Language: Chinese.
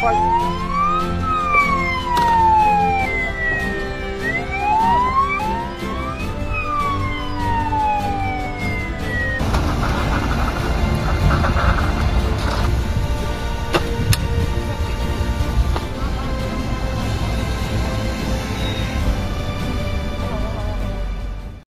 快。